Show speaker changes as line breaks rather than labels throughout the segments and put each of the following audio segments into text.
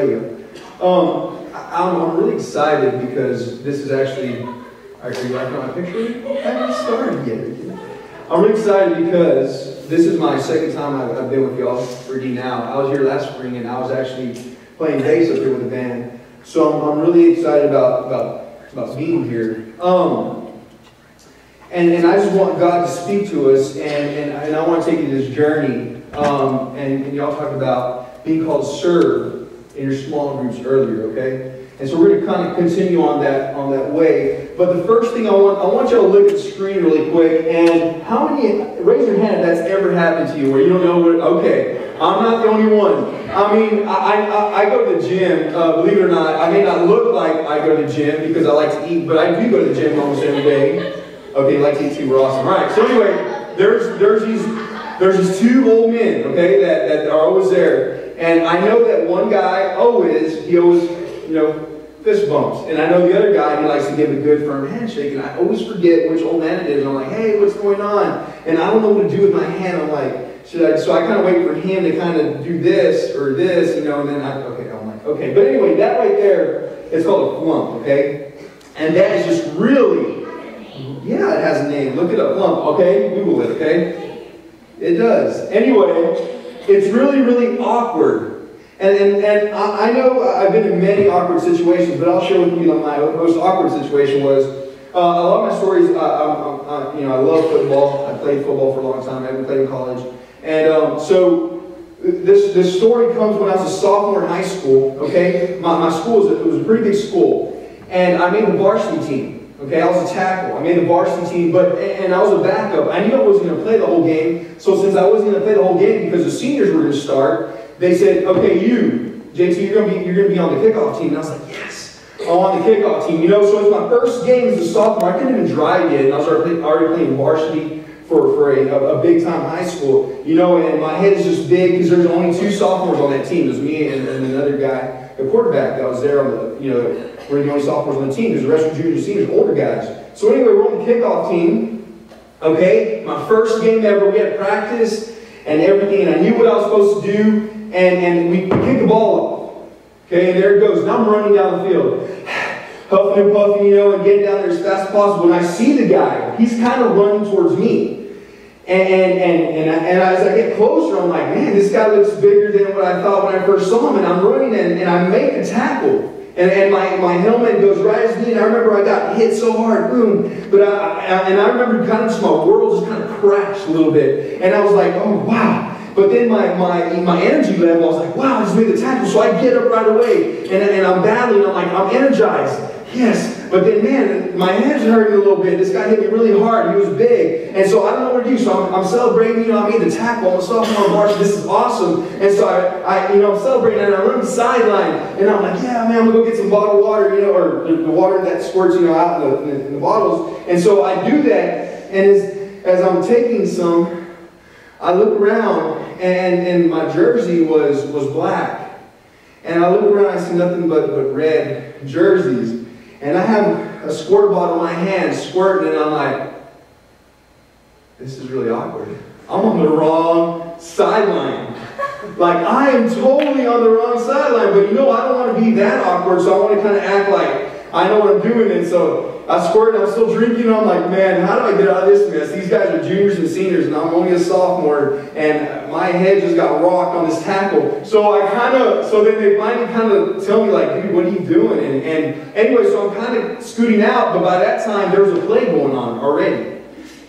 There we go. Um, I- I'm, I'm really excited because this is actually. Are you liking my picture? I haven't started yet. I'm really excited because this is my second time I've, I've been with y'all for D Now. I was here last spring and I was actually playing bass up here with the band. So I'm, I'm really excited about, about, about being here. Um, and, and I just want God to speak to us, and, and, and I want to take you this journey. Um, and, and y'all talked about being called serve in your small groups earlier, okay? And so we're going to kind of continue on that on that way. But the first thing I want I want y'all to look at the screen really quick. And how many raise your hand if that's ever happened to you where you don't know what? Okay, I'm not the only one. I mean, I, I, I go to the gym. Uh, believe it or not, I may not look like I go to the gym because I like to eat, but I do go to the gym almost every day. Okay, like to eat too. We're awesome. All right. So anyway, there's there's these there's these two old men. Okay, that that are always there. And I know that one guy always he always you know fist bumps. And I know the other guy, he likes to give a good firm handshake. And I always forget which old man it is. I'm like, hey, what's going on? And I don't know what to do with my hand. I'm like, should I? So I kind of wait for him to kind of do this or this, you know, and then I, okay, I'm like, okay. But anyway, that right there, it's called a flump, okay? And that is just really, yeah, it has a name. Look it up, flump, okay? Google it, okay? It does. Anyway, it's really, really awkward. And, and, and I know I've been in many awkward situations, but I'll share with you my most awkward situation was uh, a lot of my stories. Uh, I'm, I'm, you know, I love football. I played football for a long time. I haven't played in college, and um, so this this story comes when I was a sophomore in high school. Okay, my, my school was a, it was a pretty big school, and I made the varsity team. Okay, I was a tackle. I made the varsity team, but and I was a backup. I knew I wasn't going to play the whole game. So since I wasn't going to play the whole game because the seniors were going to start, they said, okay, you, JT, you're gonna be you're gonna be on the kickoff team. And I was like, yes, I'm on the kickoff team. You know, so it's my first game as a sophomore. I couldn't even drive yet, and I was already, playing varsity for, for a, a, big time high school. You know, and my head is just big because there's only two sophomores on that team. There's me and, and another guy, the quarterback that was there on the, you know, we're the only sophomores on the team because the rest were juniors, seniors, older guys. So anyway, we're on the kickoff team. Okay, my first game ever. We had practice and everything, and I knew what I was supposed to do and, and we kick the ball off. Okay, and there it goes. And I'm running down the field, huffing and puffing, you know, and getting down there as fast as possible. And I see the guy. He's kind of running towards me. And, and, and, and, and, as I get closer, I'm like, man, this guy looks bigger than what I thought when I first saw him. And I'm running and, and I make a tackle. And, and my, my helmet goes right as me. And I remember I got hit so hard, boom. But I, I, and I remember kind of just my world just kind of crashed a little bit. And I was like, oh, wow. But then my, my, my energy level, I was like, wow, I just made the tackle. So I get up right away and, and I'm battling. I'm like, I'm energized. Yes. But then, man, my are hurting a little bit. This guy hit me really hard. He was big. And so I don't know what to do. So I'm, I'm celebrating. You know, I made the tackle. I'm a sophomore march. This is awesome. And so I, I, you know, I'm celebrating. And I run the sideline. And I'm like, yeah, man, I'm going to go get some bottled water, you know, or the, the water that squirts, you know, out in the, in the bottles. And so I do that. And as, as I'm taking some, I look around and, and my jersey was, was black. And I look around I see nothing but, but red jerseys. And I have a squirt bottle in my hand squirting and I'm like, this is really awkward. I'm on the wrong sideline. Like, I am totally on the wrong sideline, but you know, I don't want to be that awkward, so I want to kind of act like I know what I'm doing. And so I squirted, I'm still drinking. I'm like, man, how do I get out of this mess? These guys are juniors and seniors, and I'm only a sophomore, and my head just got rocked on this tackle. So I kind of, so then they finally kind of tell me, like, dude, what are you doing? And, and anyway, so I'm kind of scooting out, but by that time, there was a play going on already.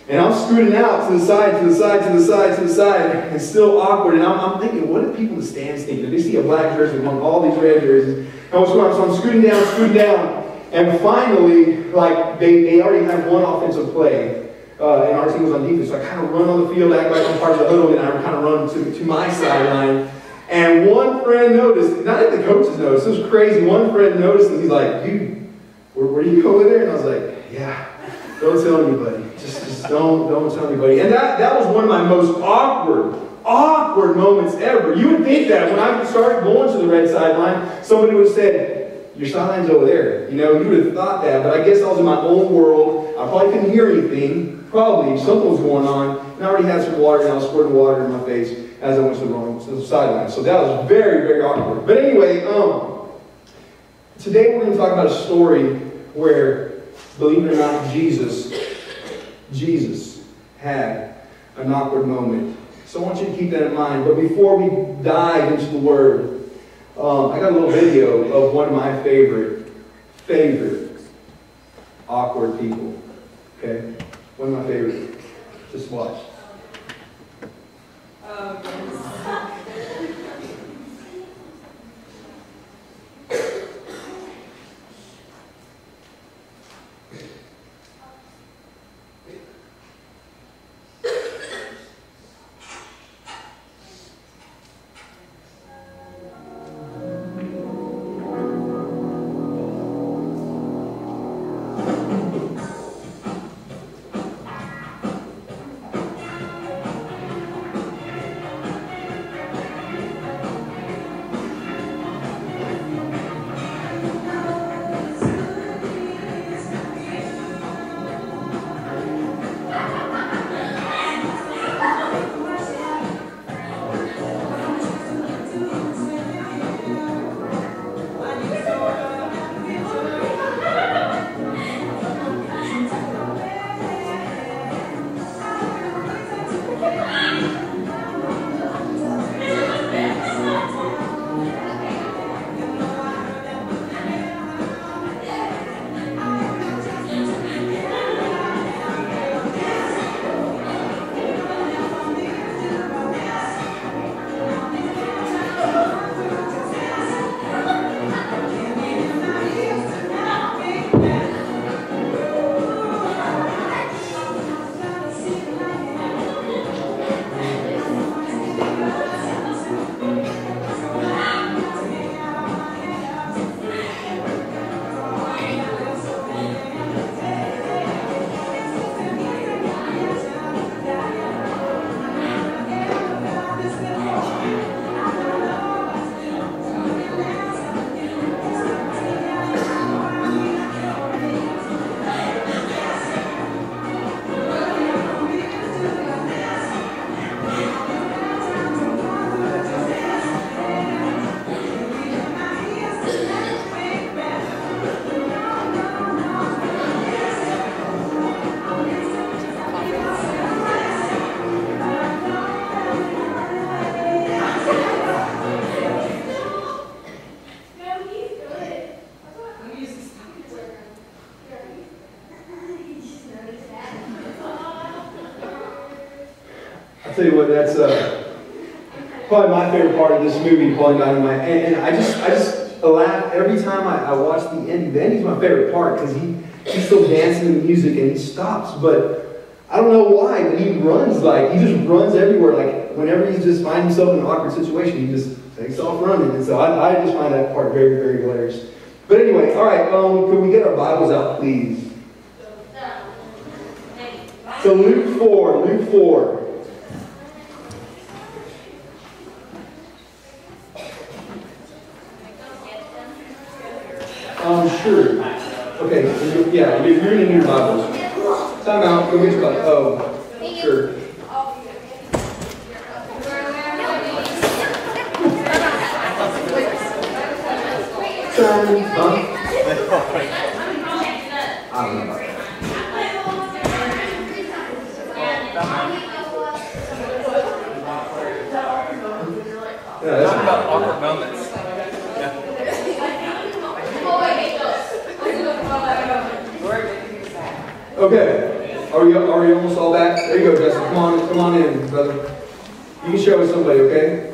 And I'm scooting out to the side, to the side, to the side, to the side, and still awkward. And I'm, I'm thinking, what do people in the stands think? They see a black jersey among all these red jerseys. And what's going on? So I'm scooting down, scooting down. And finally, like they, they already had one offensive play, uh, and our team was on defense. So I kind of run on the field, act like I'm part of the huddle, and I kind of run to, to my sideline. And one friend noticed, not that the coaches noticed, this was crazy. One friend noticed, and he's like, dude, where, where you go over there? And I was like, yeah, don't tell anybody. Just, just don't, don't tell anybody. And that, that was one of my most awkward, awkward moments ever. You would think that when I started going to the red sideline, somebody would have said, your sideline's over there. You know, you would have thought that, but I guess I was in my own world. I probably couldn't hear anything. Probably something was going on. And I already had some water, and I was squirting water in my face. as I went to the wrong to the sideline. So that was very, very awkward. But anyway, um, today we're going to talk about a story where, believe it or not, Jesus, Jesus had an awkward moment. So I want you to keep that in mind. But before we dive into the Word, um, I got a little video of one of my favorite, favorite awkward people. Okay? One of my favorite. Just watch. I'll tell you what, that's uh, probably my favorite part of this movie, Napoleon Dynamite. And, and I just, I just laugh every time I, I watch the ending. The ending's my favorite part because he, he's still dancing to the music and he stops, but I don't know why, but he runs like, he just runs everywhere. Like, whenever he just finds himself in an awkward situation, he just takes off running. And so I, I just find that part very, very hilarious. But anyway, all right, um, can we get our Bibles out, please? So Luke 4, Luke 4. Um, sure. Okay, yeah, you're to need your Bibles. Time out, go get your Bible. Oh, sure. Sermon, huh? I don't know. Yeah, that's
about awkward moments.
Okay. Are you, are we almost all back? There you go, Justin. Come on, come on in, brother. You can share with somebody, okay?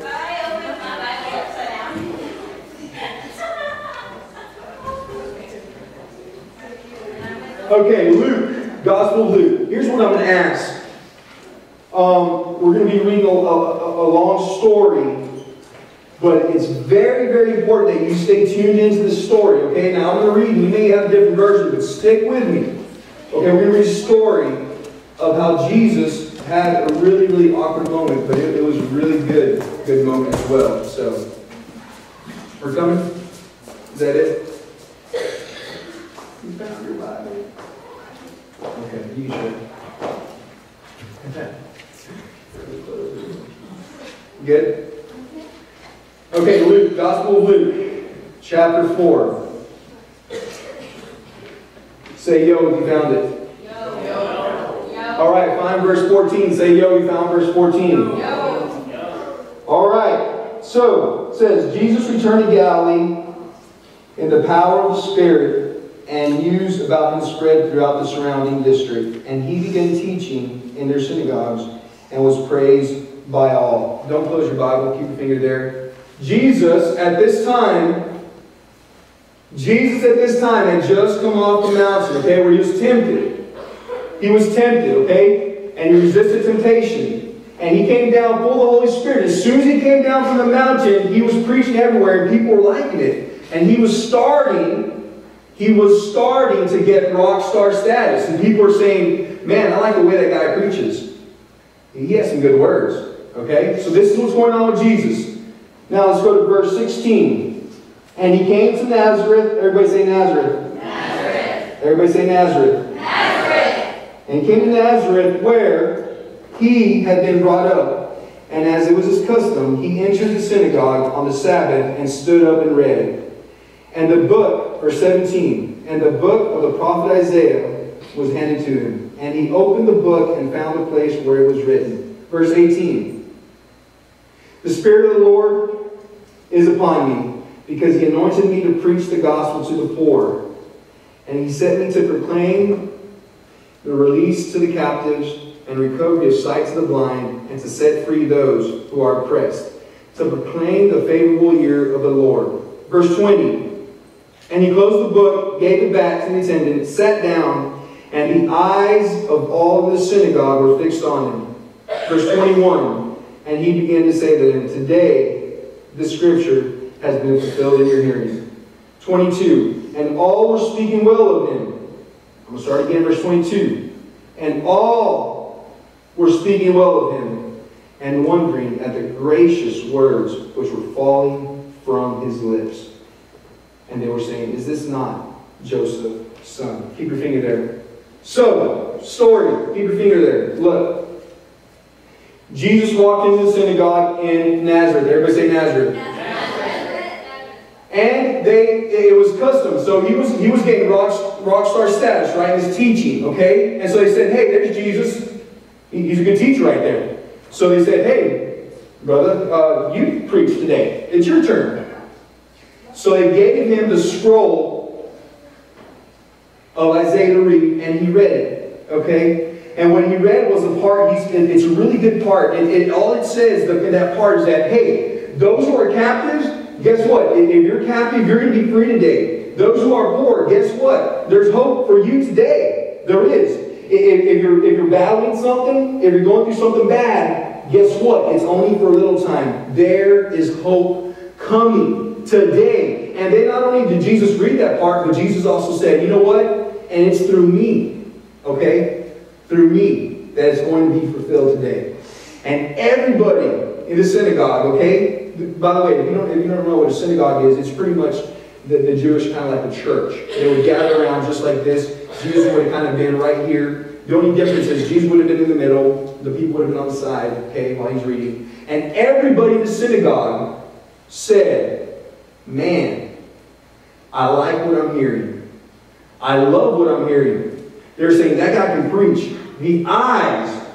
Okay, Luke, Gospel of Luke. Here's what I'm going to ask. Um, we're going to be reading a, a, a long story, but it's very, very important that you stay tuned into the story, okay? Now, I'm going to read, and you may have a different version, but stick with me. Okay, we're going to read a story of how Jesus had a really, really awkward moment, but it, it was a really good, good moment as well. So, we're coming? Is that it? You found your Bible. Okay, you should. Good? Okay, Luke, Gospel of Luke, chapter 4. Say yo if you found it. Yo. yo. All right, find verse 14. Say yo, you found verse 14. Yo. All right. So, it says, Jesus returned to Galilee in the power of the Spirit, and news about him spread throughout the surrounding district. And he began teaching in their synagogues and was praised by all. Don't close your Bible, keep your finger there. Jesus, at this time, Jesus at this time had just come off the mountain, okay, where he was tempted. He was tempted, okay? And he resisted temptation. And he came down full of the Holy Spirit. As soon as he came down from the mountain, he was preaching everywhere, and people were liking it. And he was starting, he was starting to get rock star status. And people were saying, man, I like the way that guy preaches. He has some good words, okay? So this is what's going on with Jesus. Now let's go to verse 16. And he came to Nazareth. Everybody say Nazareth. Nazareth. Everybody say Nazareth. Nazareth. And he came to Nazareth where he had been brought up. And as it was his custom, he entered the synagogue on the Sabbath and stood up and read. And the book, verse 17, and the book of the prophet Isaiah was handed to him. And he opened the book and found the place where it was written. Verse 18, The Spirit of the Lord is upon me because he anointed me to preach the gospel to the poor. And he sent me to proclaim the release to the captives and recovery of sight to the blind, and to set free those who are oppressed, to proclaim the favorable year of the Lord. Verse 20. And he closed the book, gave it back to the attendant, sat down, and the eyes of all the synagogue were fixed on him. Verse 21. And he began to say to them, Today the scripture has been fulfilled in your hearing. 22. And all were speaking well of him. I'm going to start again, verse 22. And all were speaking well of him and wondering at the gracious words which were falling from his lips. And they were saying, Is this not Joseph's son? Keep your finger there. So, story. Keep your finger there. Look. Jesus walked into the synagogue in Nazareth. Everybody say Nazareth. Nazareth. And they it was custom. So he was he was getting rock, rock star status, right? In his teaching, okay? And so they said, hey, there's Jesus. He's a good teacher right there. So they said, hey, brother, uh, you preach today. It's your turn. So they gave him the scroll of Isaiah to read, and he read it. Okay? And when he read was a part, he's, it's a really good part. And all it says in that part is that, hey, those who are captives, Guess what? If you're captive, you're going to be free today. Those who are poor, guess what? There's hope for you today. There is. If, if, you're, if you're battling something, if you're going through something bad, guess what? It's only for a little time. There is hope coming today. And then not only did Jesus read that part, but Jesus also said, you know what? And it's through me, okay? Through me that it's going to be fulfilled today. And everybody in the synagogue, okay? by the way, if you, don't, if you don't know what a synagogue is, it's pretty much the, the Jewish kind of like a church. They would gather around just like this. Jesus would have kind of been right here. The only difference is Jesus would have been in the middle. The people would have been on the side, okay, while he's reading. And everybody in the synagogue said, Man, I like what I'm hearing. I love what I'm hearing. They're saying that guy can preach. The eyes,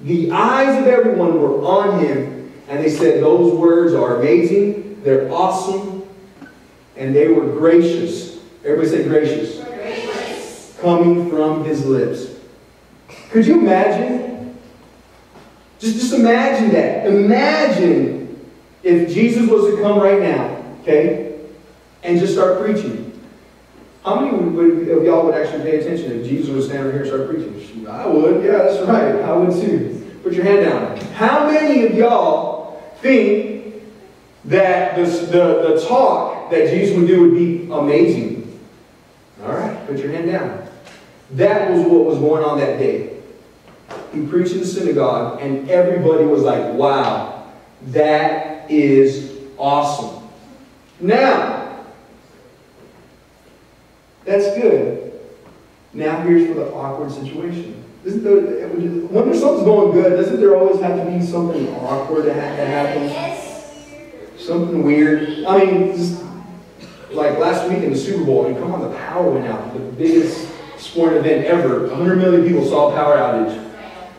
the eyes of everyone were on him and they said, Those words are amazing, they're awesome, and they were gracious. Everybody say gracious. gracious. Coming from his lips. Could you imagine? Just, just imagine that. Imagine if Jesus was to come right now, okay, and just start preaching. How many of y'all would actually pay attention if Jesus was standing here and start preaching? I would. Yeah, that's right. I would too. Put your hand down. How many of y'all think that this, the, the talk that Jesus would do would be amazing. All right, put your hand down. That was what was going on that day. He preached in the synagogue, and everybody was like, wow, that is awesome. Now, that's good. Now, here's for the awkward situation. Isn't there, when there's something's going good, doesn't there always have to be something awkward that, that happens? Something weird. I mean, just like last week in the Super Bowl, I mean, come on, the power went out. The biggest sporting event ever. 100 million people saw a power outage.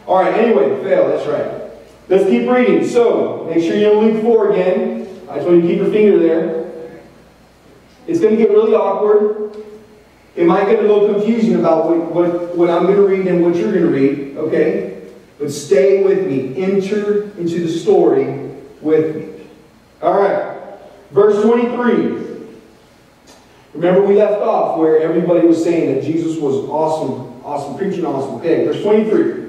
All right, anyway, fail, that's right. Let's keep reading. So, make sure you're in Luke 4 again. I told you to keep your finger there. It's going to get really awkward. It might get a little confusing about what, what, what I'm going to read and what you're going to read, okay? But stay with me. Enter into the story with me. All right. Verse 23. Remember, we left off where everybody was saying that Jesus was awesome, awesome, preaching awesome. Okay, verse 23.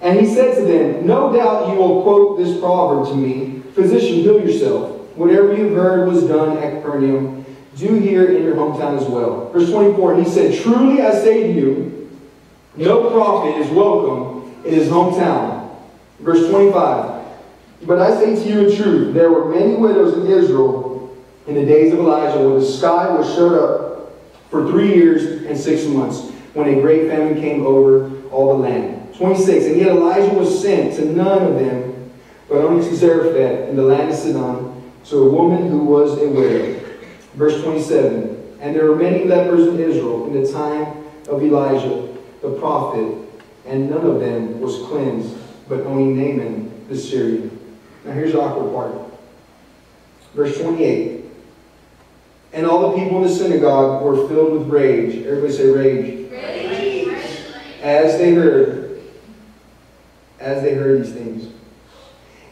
And he said to them, No doubt you will quote this proverb to me Physician, heal yourself. Whatever you heard was done at Capernaum do here in your hometown as well. Verse 24, he said, Truly I say to you, no prophet is welcome in his hometown. Verse 25, But I say to you in truth, there were many widows in Israel in the days of Elijah when the sky was shut up for three years and six months, when a great famine came over all the land. 26, And yet Elijah was sent to none of them, but only to Zarephath in the land of Sidon, to a woman who was a widow. Verse 27 And there were many lepers in Israel in the time of Elijah the prophet, and none of them was cleansed, but only Naaman the Syrian. Now here's the awkward part. Verse 28 And all the people in the synagogue were filled with rage. Everybody say rage.
Rage.
As they heard, as they heard these things.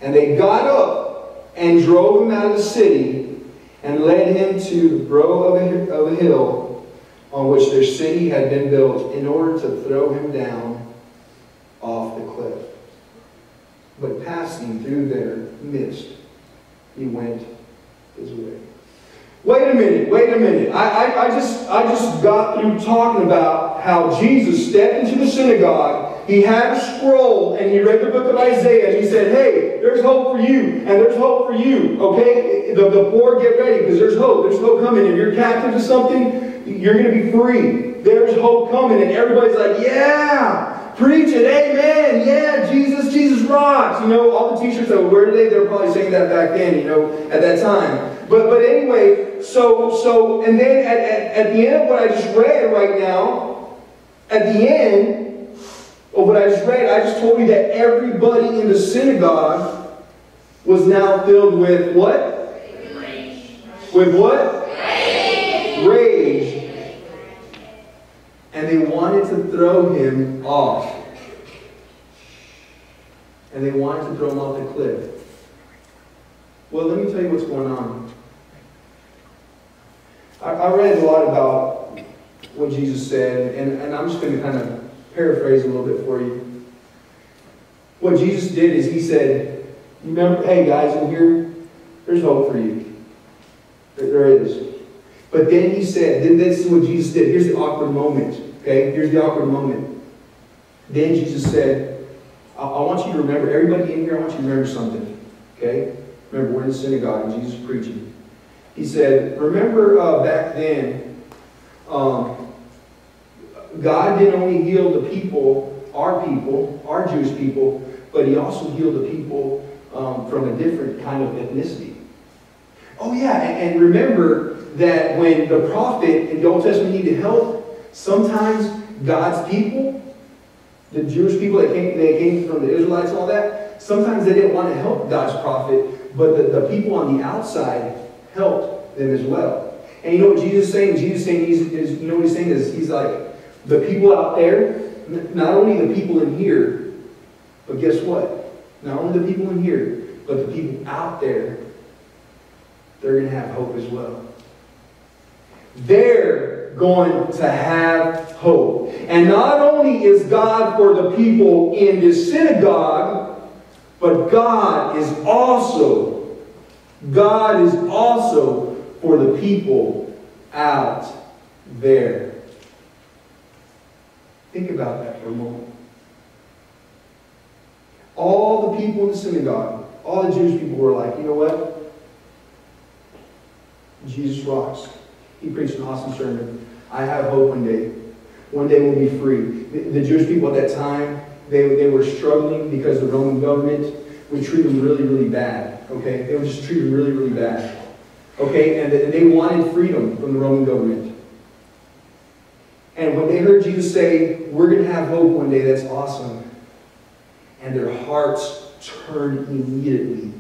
And they got up and drove him out of the city and led him to the brow of a, of a hill on which their city had been built in order to throw him down off the cliff. But passing through their midst, he went his way. Wait a minute, wait a minute. I, I, I, just, I just got through talking about how Jesus stepped into the synagogue. He had a scroll and he read the book of Isaiah and he said, Hey, there's hope for you and there's hope for you. Okay? The, the poor get ready because there's hope. There's hope coming. If you're captive to something, you're going to be free. There's hope coming. And everybody's like, Yeah, Preach it, amen. Yeah, Jesus, Jesus rocks. You know, all the t-shirts that were today, they were probably saying that back then, you know, at that time. But but anyway, so so and then at, at, at the end of what I just read right now, at the end Oh, of what I just read, I just told you that everybody in the synagogue was now filled with what?
Rage.
With what?
Rage.
Rage and they wanted to throw him off. And they wanted to throw him off the cliff. Well, let me tell you what's going on. I, I read a lot about what Jesus said, and, and I'm just going to kind of paraphrase a little bit for you. What Jesus did is he said, remember, hey guys in here, there's hope for you. There, is. But then he said, then this is what Jesus did. Here's the awkward moment. Okay, here's the awkward moment. Then Jesus said, I, I want you to remember, everybody in here, I want you to remember something. Okay? Remember, we're in the synagogue and Jesus preaching. He said, Remember uh, back then, um, God didn't only heal the people, our people, our Jewish people, but He also healed the people um, from a different kind of ethnicity. Oh, yeah, and, and remember that when the prophet in the Old Testament needed help, sometimes God's people, the Jewish people that came, they came from the Israelites all that, sometimes they didn't want to help God's prophet, but the, the people on the outside helped them as well. And you know what Jesus is saying? Jesus is saying, he's, is, you know what he's saying is, he's like, the people out there, not only the people in here, but guess what? Not only the people in here, but the people out there, they're going to have hope as well. They're going to have hope. And not only is God for the people in this synagogue, but God is also, God is also for the people out there. Think about that for a moment. All the people in the synagogue, all the Jewish people were like, you know what? Jesus rocks. He preached an awesome sermon. I have hope one day. one day we'll be free. The, the Jewish people at that time, they, they were struggling because the Roman government would treat them really, really bad. Okay? They would just treat them really, really bad. Okay? And they, they wanted freedom from the Roman government. And when they heard Jesus say, We're going to have hope one day, that's awesome. And their hearts turned immediately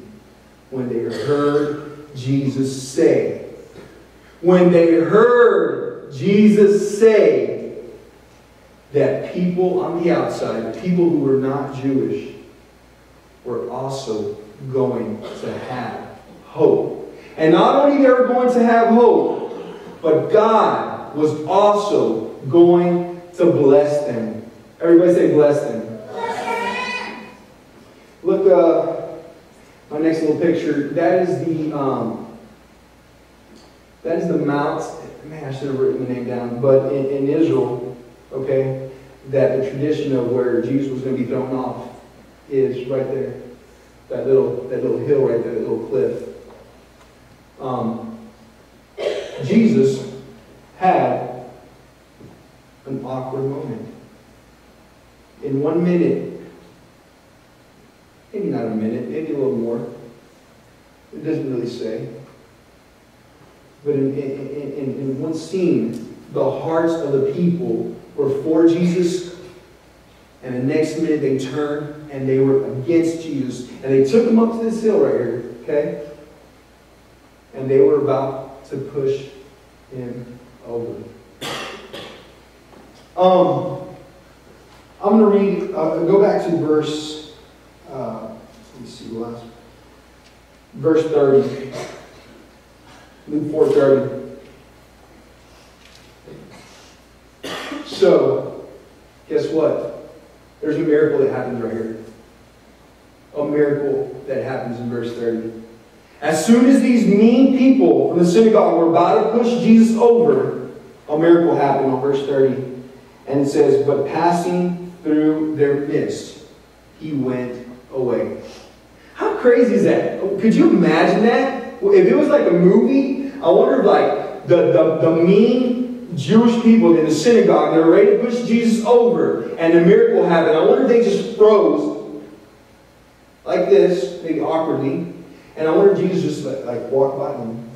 when they heard Jesus say, when they heard Jesus say that people on the outside, people who were not Jewish, were also going to have hope. And not only they were going to have hope, but God was also going to bless them. Everybody say bless them. Look, uh, my next little picture. That is the um, that is the mount. Man, I should have written the name down. But in, in Israel, okay, that the tradition of where Jesus was going to be thrown off is right there. That little that little hill right there, that little cliff. Um, Jesus had an awkward moment. In one minute, maybe not a minute, maybe a little more. It doesn't really say. But in, in, in, in one scene, the hearts of the people were for Jesus, and the next minute they turned and they were against Jesus. And they took him up to this hill right here, okay? And they were about to push him over. Um, I'm going to read, uh, go back to verse, uh, let me see the last, verse 30. Luke 4.30. So, guess what? There's a miracle that happens right here. A miracle that happens in verse 30. As soon as these mean people from the synagogue were about to push Jesus over, a miracle happened on verse 30. And says, But passing through their midst, he went away. How crazy is that? Could you imagine that? If it was like a movie, I wonder if like the, the, the mean Jewish people in the synagogue, they were ready to push Jesus over, and a miracle happened. I wonder if they just froze like this, maybe awkwardly, and I wonder if Jesus just like, like walked by them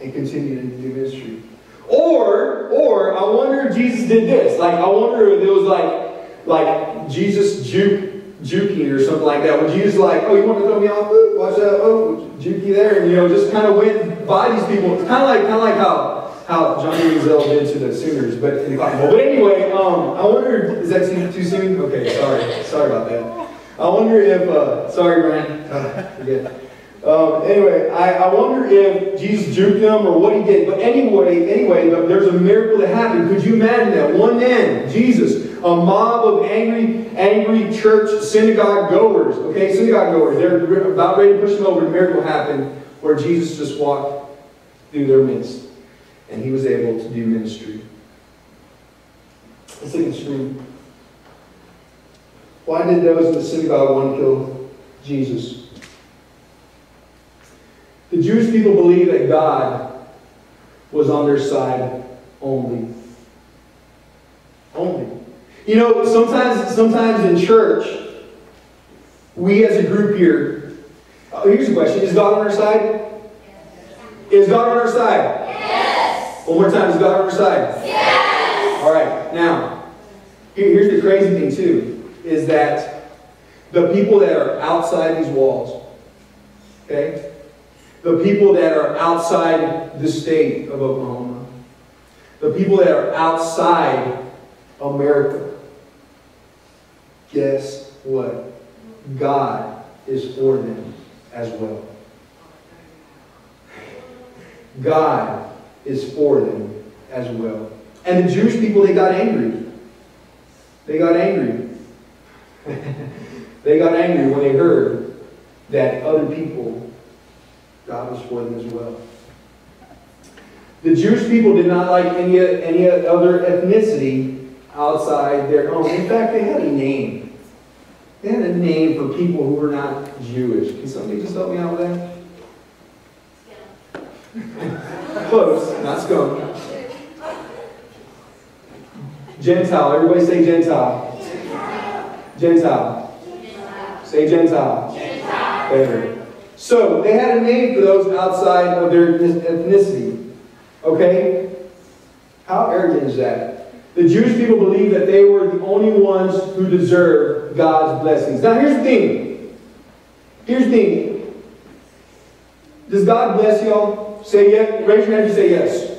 and continued to do ministry. Or, or I wonder if Jesus did this. Like I wonder if it was like, like Jesus juke juking or something like that. When Jesus like, oh, you want to throw me off? Ooh, watch that. Oh, jukey there, and you know, just kind of went by these people. It's kind of like, kind of like how how Johnny Manziel did to the Sooners, but. But anyway, um, I wonder, is that too, soon? Okay, sorry, sorry about that. I wonder if, uh, sorry, Brian, uh. Um, anyway, I, I wonder if Jesus juked them or what he did. But anyway, anyway, there's a miracle that happened. Could you imagine that? One man, Jesus, a mob of angry, angry church synagogue goers. Okay, synagogue goers. They're about ready to push him over. A miracle happened where Jesus just walked through their midst. And he was able to do ministry. Let's look at the screen. Why did those in the synagogue want to kill Jesus? The Jewish people believed that God was on their side only. Only. You know, sometimes, sometimes in church, we as a group here, oh, here's a question Is God on our side? Is God on our side?
Yes.
One more time, is God on our side?
Yes.
All right, now, here's the crazy thing, too, is that the people that are outside these walls, okay, the people that are outside the state of Oklahoma, the people that are outside America, guess what? God is for them as well. God is for them as well. And the Jewish people, they got angry. They got angry. they got angry when they heard that other people, God was for them as well. The Jewish people did not like any, any other ethnicity outside their own. In fact, they had a name. They had a name for people who were not Jewish. Can somebody just help me out with that? Close, not scum. Gentile. Everybody say Gentile. Gentile. Say Gentile. Better. So they had a name for those outside of their ethnicity. Okay? How arrogant is that? The Jewish people believed that they were the only ones who deserved God's blessings. Now here's the thing. Here's the thing. Does God bless y'all? Say yes. Raise your hand and say yes.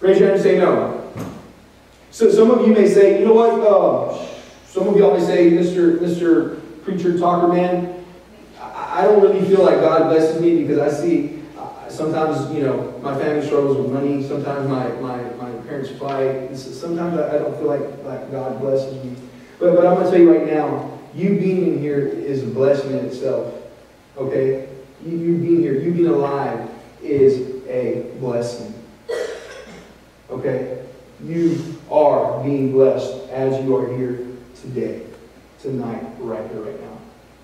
Raise your hand and say no. So some of you may say, you know what? Uh, some of y'all may say, Mr. Mr. Preacher Talker Man, I, don't really feel like God blesses me because I see uh, sometimes, you know, my family struggles with money. Sometimes my, my, my parents fight. Sometimes I, I don't feel like, like God blesses me. But, but I'm going to tell you right now, you being in here is a blessing in itself. Okay? You, you being here, you being alive is a blessing. Okay? You are being blessed as you are here today, tonight, right here, right now.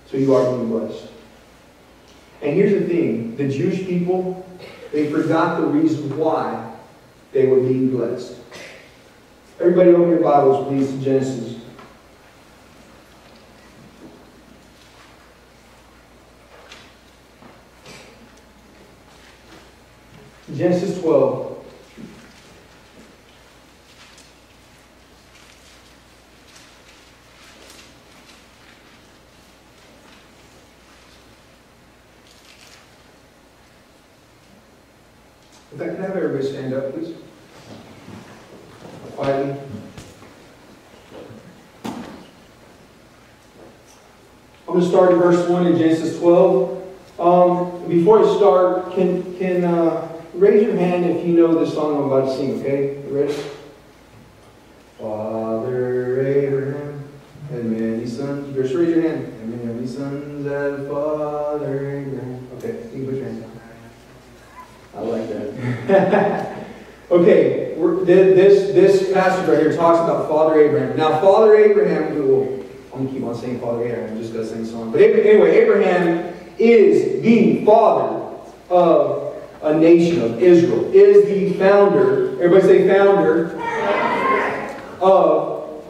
So you are being blessed. And here's the thing the Jewish people, they forgot the reason why they were being blessed. Everybody open your Bibles, please, to Genesis. Genesis 12. In stand up, please? Quietly. I'm going to start in verse 1 in Genesis 12. Um, before I start, can, can uh, raise your hand if you know this song I'm about to sing, okay? Ready? Father Abraham had many sons. Just raise your hand. And many sons had Father Abraham. Okay, you can put your hand down. I like that. okay, this, this passage right here talks about Father Abraham. Now, Father Abraham, well, I'm going to keep on saying Father Abraham, just to sing a song. But anyway, Abraham is the father of a nation of Israel, is the founder, everybody say founder, of,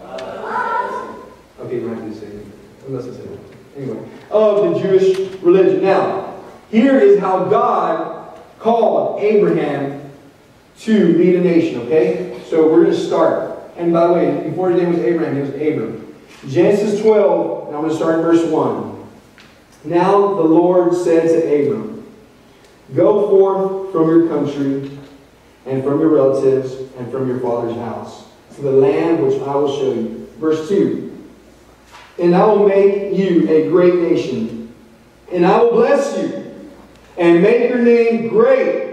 okay, you don't have to unless I say it. Anyway, of the Jewish religion. Now, here is how God called Abraham to lead a nation, okay? So we're going to start. And by the way, before his name was Abraham, he was Abram. Genesis 12, and I'm going to start in verse 1. Now the Lord said to Abram, Go forth from your country and from your relatives and from your father's house to the land which I will show you. Verse 2. And I will make you a great nation, and I will bless you and make your name great.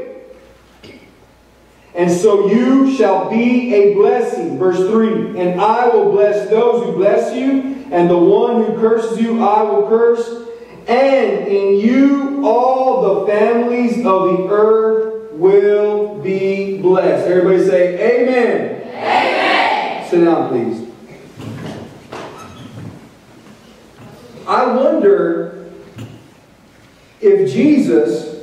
And so you shall be a blessing. Verse 3 And I will bless those who bless you, and the one who curses you I will curse. And in you all the families of the earth will be blessed. Everybody say, Amen.
Amen.
Sit down, please. I wonder if Jesus,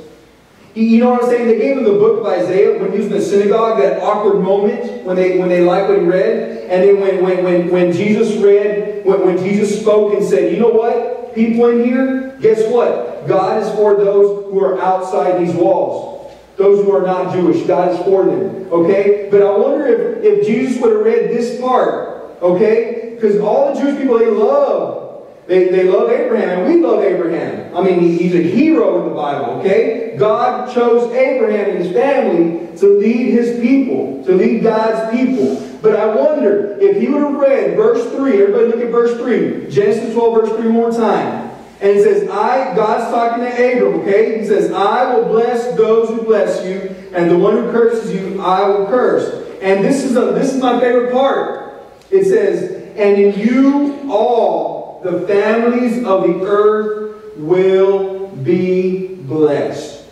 you know what I'm saying? They gave him the book of Isaiah when he was in the synagogue, that awkward moment when they when they liked what he read. And then when when when, when Jesus read, when, when Jesus spoke and said, you know what? People in here, guess what? God is for those who are outside these walls. Those who are not Jewish, God is for them. Okay? But I wonder if, if Jesus would have read this part, okay? Because all the Jewish people, they love they, they love Abraham, and we love Abraham. I mean, he's a hero in the Bible, okay? God chose Abraham and his family to lead his people, to lead God's people. But I wonder if he would have read verse 3, everybody look at verse 3, Genesis 12, verse 3 more time. And it says, I, God's talking to Abram, okay? He says, I will bless those who bless you, and the one who curses you, I will curse. And this is, a, this is my favorite part. It says, and in you all the families of the earth will be blessed.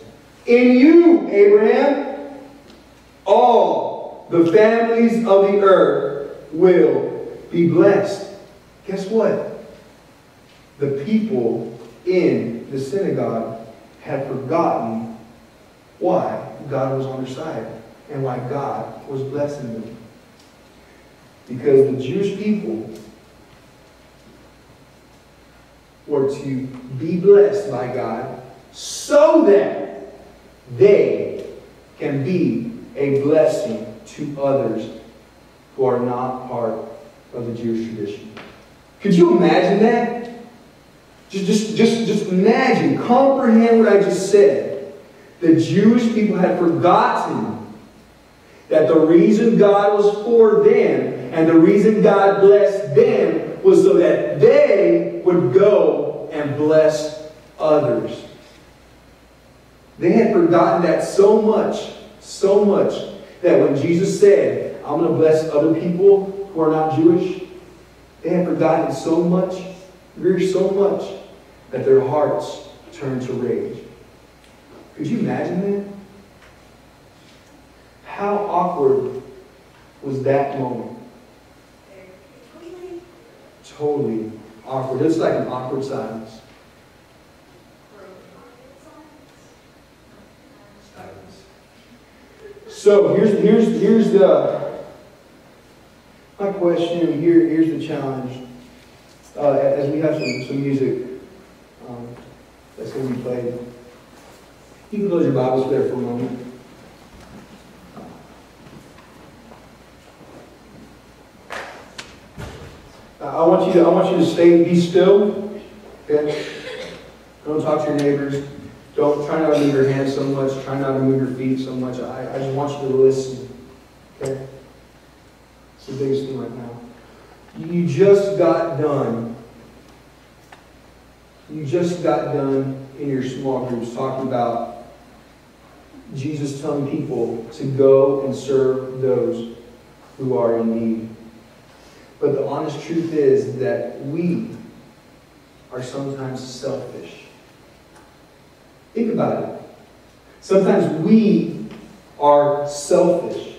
In you, Abraham, all the families of the earth will be blessed. Guess what? The people in the synagogue had forgotten why God was on their side and why God was blessing them. Because the Jewish people were to be blessed by God so that they can be a blessing to others who are not part of the Jewish tradition. Could you imagine that? Just, just, just, just imagine, comprehend what I just said. The Jewish people had forgotten that the reason God was for them and the reason God blessed them was so that they would go and bless others. They had forgotten that so much, so much, that when Jesus said, I'm going to bless other people who are not Jewish, they had forgotten so much, very so much, that their hearts turned to rage. Could you imagine that? How awkward was that moment? Totally awkward. It's like an awkward silence. Silence. So here's here's here's the my question. Here here's the challenge. Uh, as we have some some music um, that's going to be played, you can close your Bibles there for a moment. I you to, I want you to stay, be still. Okay? Don't talk to your neighbors. Don't try not to move your hands so much. Try not to move your feet so much. I, I just want you to listen. Okay? It's the biggest thing right now. You just got done. You just got done in your small groups talking about Jesus telling people to go and serve those who are in need. But the honest truth is that we are sometimes selfish. Think about it. Sometimes we are selfish.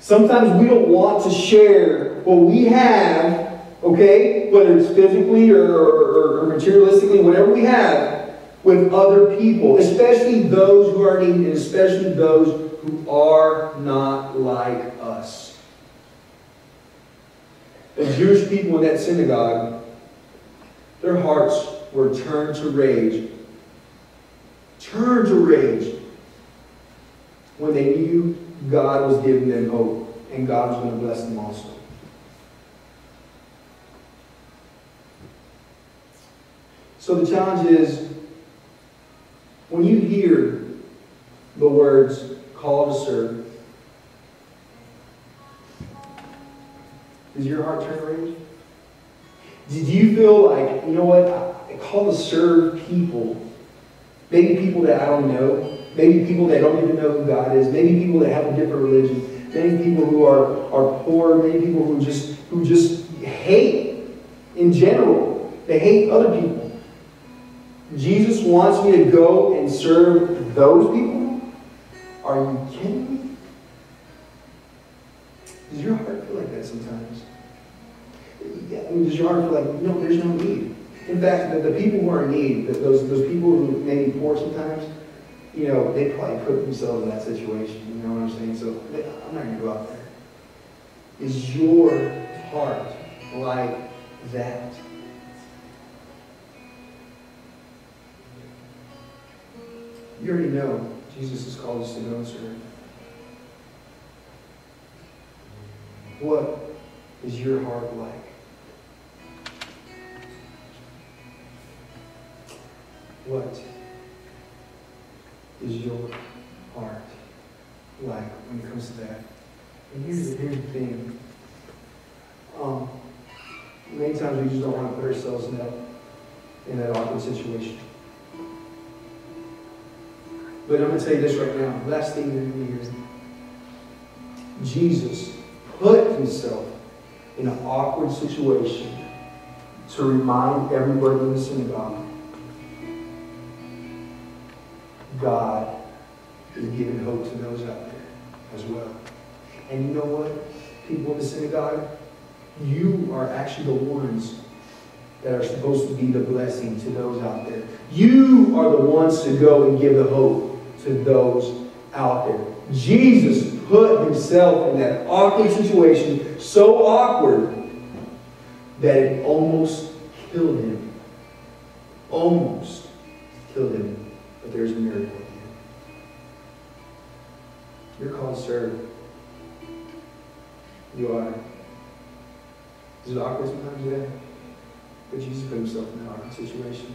Sometimes we don't want to share what we have, okay, whether it's physically or, or, or materialistically, whatever we have, with other people, especially those who are in need, and especially those who are not like us. The Jewish people in that synagogue, their hearts were turned to rage. Turned to rage when they knew God was giving them hope and God was going to bless them also. So the challenge is when you hear the words call to serve, Does your heart turn around? Did you feel like, you know what, I call to serve people, maybe people that I don't know, maybe people that don't even know who God is, maybe people that have a different religion, maybe people who are, are poor, maybe people who just who just hate in general. They hate other people. Jesus wants me to go and serve those people? Are you kidding me? Does your heart feel like that sometimes? I mean, does your heart feel like, no, there's no need? In fact, the, the people who are in need, those, those people who may be poor sometimes, you know, they probably put themselves in that situation. You know what I'm saying? So I'm not going to go out there. Is your heart like that? You already know Jesus has called us to go and serve. What is your heart like? What is your heart like when it comes to that? And here's the, here's the thing. Um, many times we just don't want to put ourselves in that in that awkward situation. But I'm going to tell you this right now. Last thing you're going to hear. Jesus put himself in an awkward situation to remind everybody in the synagogue God is giving hope to those out there as well. And you know what? People in the synagogue, you are actually the ones that are supposed to be the blessing to those out there. You are the ones to go and give the hope to those out there. Jesus put himself in that awkward situation, so awkward that it almost killed him. Almost killed him. But there's a miracle end. You're called serve. You are. Is it awkward sometimes? Yeah. But Jesus put himself in that awkward situation.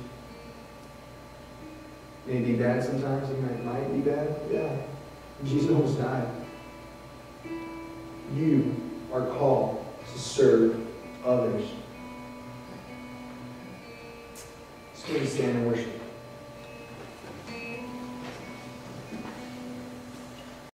May it be bad sometimes, it might, might be bad. Yeah. Jesus almost died. You are called to serve others. We stand and worship.